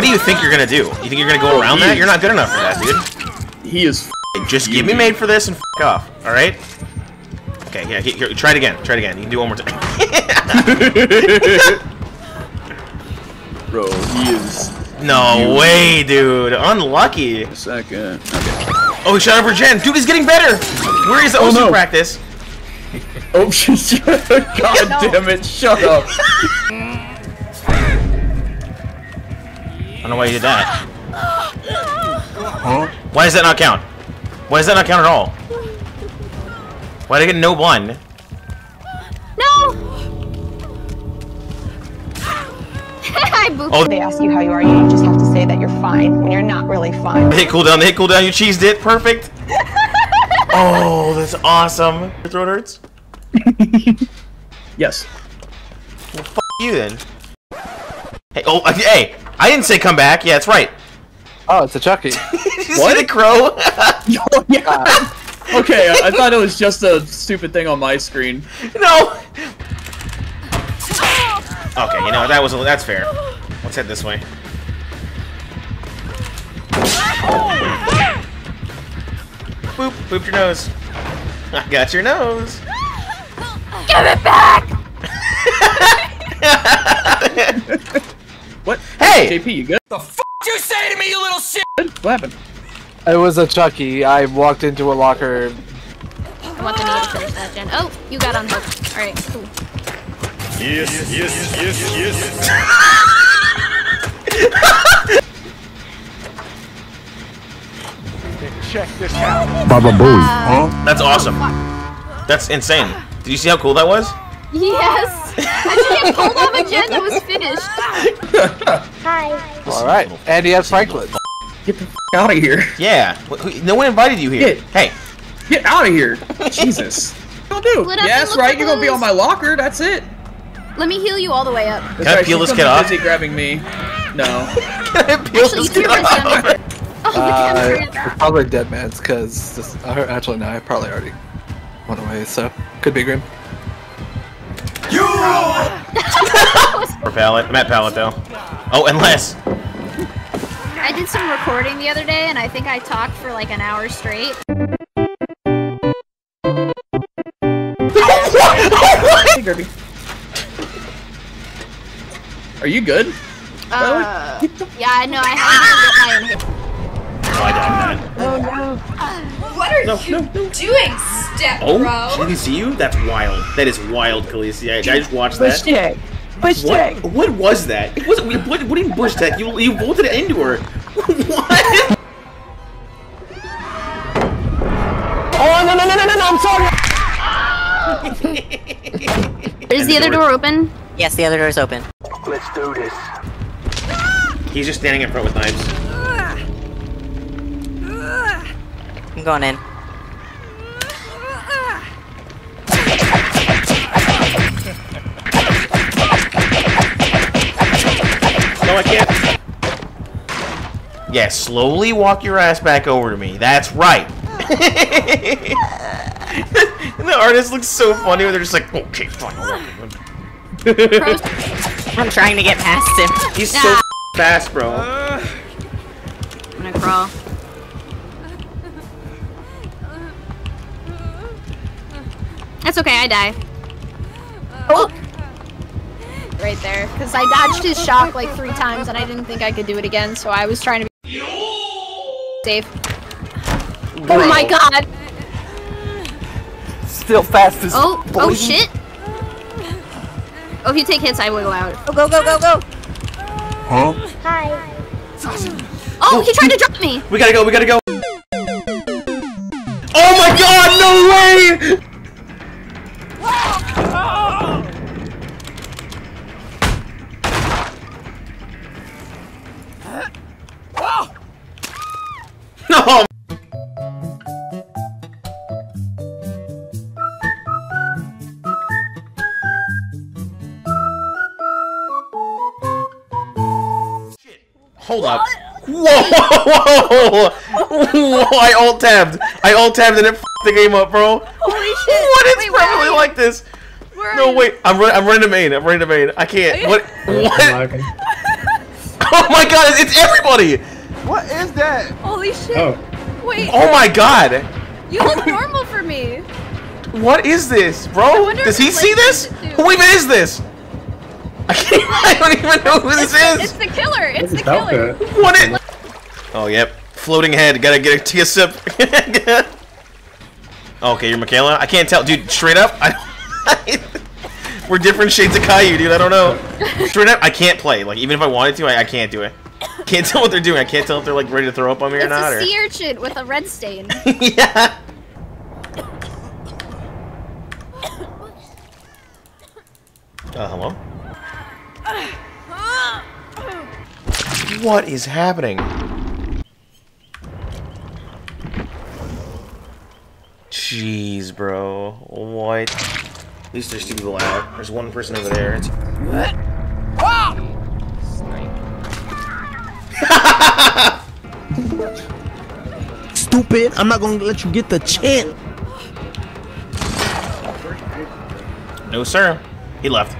what do you think you're gonna do? You think you're gonna go around that? You're not good enough for that, dude. He is. Just give me made for this and f off. All right. Okay. Yeah. Here, here, try it again. Try it again. You can do one more time. Bro, he is. no way, dude. Unlucky. Second. Oh, he shot over gen. Dude, he's getting better. Where is the Oh, Osu no. practice? Oh, shit. God damn it. Shut up. Don't know why you did that. Why does that not count? Why does that not count at all? Why did I get no one? No! I. Oh, They ask you how you are, you just have to say that you're fine when you're not really fine. the hit cooldown, the hit cooldown, you cheesed it. Perfect. oh, that's awesome. Your throat hurts? Yes. Well, f you then. Hey, oh, hey, I didn't say come back. Yeah, that's right. Oh, it's a Chucky. Did you see the crow? Oh, yeah. Uh, okay, I, I thought it was just a stupid thing on my screen. no. Okay, you know that was a, that's fair. Let's head this way. Boop, boop your nose. I got your nose. Give it back! What? Hey! JP, you good? The f you say to me, you little shit? What happened? It was a Chucky. I walked into a locker. I want the Neo to finish that, gen. Oh, you got unhooked. Alright, cool. Yes, yes, yes, yes. Check this out. Baba Booey. Uh, That's awesome. That's insane. Did you see how cool that was? Yes! I just pulled off a gen that was finished. All right, and he has Franklin. Get the f out of here. Yeah. No one invited you here. Get- Hey. Get out of here. Jesus. What do? Split up Yeah, that's right. You're gonna be on my locker. That's it. Let me heal you all the way up. That's I right, peel she's this kid be off? Busy grabbing me. No. Peel Actually, this kid can off. return. Oh, Uh, probably Dead Man's because this. Actually, no, I probably already went away, so could be Grim. You. For pallet. I'm at pallet though. Oh, and less. I did some recording the other day, and I think I talked for like an hour straight. Hey, Gerby. Are you good? Uh, yeah, I know. I have to get my Oh, I died from that. What are No, you no, no. doing, step Oh, bro? she didn't see you? That's wild. That is wild, Khaleesi. I, I just watched that. tag. Push What? What was that? It wasn't. What, what do you mean bush tech? You you bolted it into her. what? Oh no no no no no no! I'm sorry. Is the other door open? Yes, the other door's open. Let's do this. He's just standing in front with knives. I'm going in. Yeah, slowly walk your ass back over to me. That's right. and the artist looks so funny when they're just like, okay, fine. I'll walk over." Pros- I'm trying to get past him. He's so Nah. f- fast, bro. I'm gonna crawl. That's okay, I die. Oh! Right there. Because I dodged his shock like three times and I didn't think I could do it again, so I was trying to be safe. Oh my god! Still fast as. Oh, oh shit! Oh, if you take hits, I wiggle out. Oh, go, go, go, go! Huh? Hi. Oh, he tried to drop me! We gotta go, we gotta go. Oh my god, no way! Hold up. Whoa! Whoa! Whoa! I alt tabbed. I alt tabbed and it f***ed the game up, bro. Holy shit! What is Wait, probably like this? Where No, wait. I'm run I'm running to main. I'm running to main. I can't. What? What? Oh my god, it's everybody! What is that? Holy shit! Oh. Wait, Oh my god! you look normal for me. What is this, bro? Does he see this? this. Who even is this? I. I don't even know who this It's is. It's the killer. It's the killer. What it? Oh yep, floating head. Gotta get a take a sip. okay, you're Michaela. I can't tell, dude. Straight up, I. We're different shades of Caillou, dude. I don't know. Straight up, I can't play. Like even if I wanted to, I, I can't do it. Can't tell what they're doing. I can't tell if they're like ready to throw up on me or not. It's not. a Or... sea urchin with a red stain. yeah. Uh, hello? What is happening? Jeez, bro. What? At least there's two people out. There's one person over there. It's... what Stupid. I'm not gonna let you get the chance. No, sir. He left.